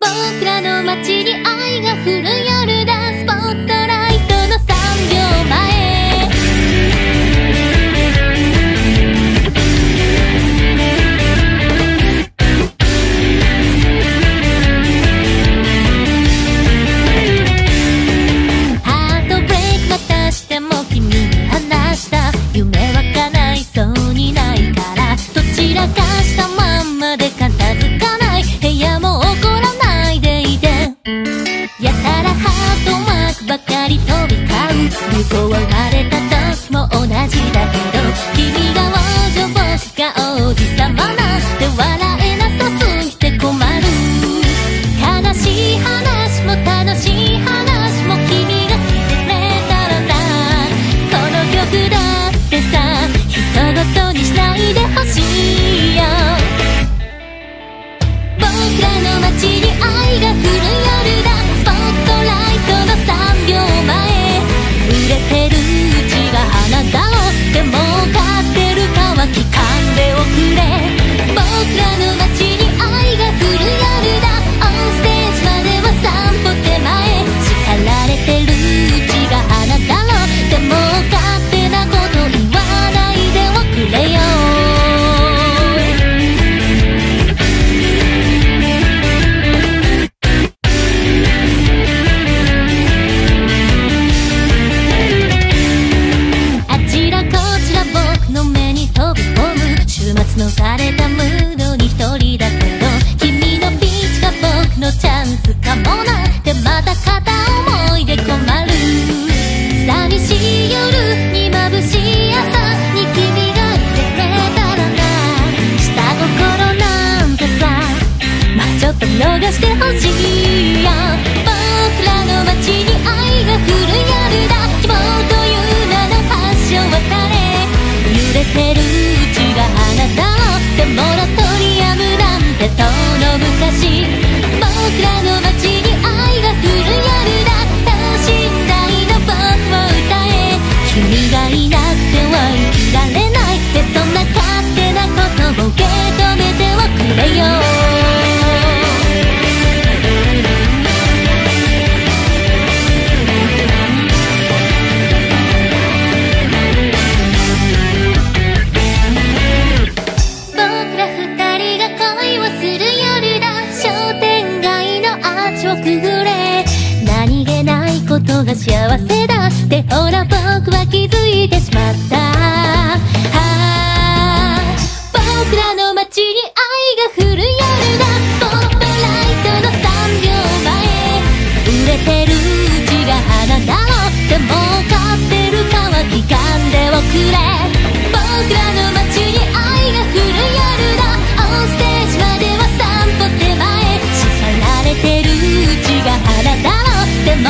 僕らの街に愛が降る夜逃してしいらの街に愛が降る夜だ。希望という名の発祥はれ揺れてるうちがあなた。をでもラトリアムなんて遠の昔。僕らの街に愛が降る夜だ等身大の僕を歌え。君がいなくては生きられない。ってそんな勝手なことも受け止めておくれよ。ことが幸せだって。ほら僕は気づいてしまった。僕らの街に愛が降る夜だ。ポップライトの3秒前。売れてるうちが花だろでも買ってるかは聞かんでおくれ。僕らの街に愛が降る夜だ。オンステージまでは散歩手前。支えられてるうちが花だろでも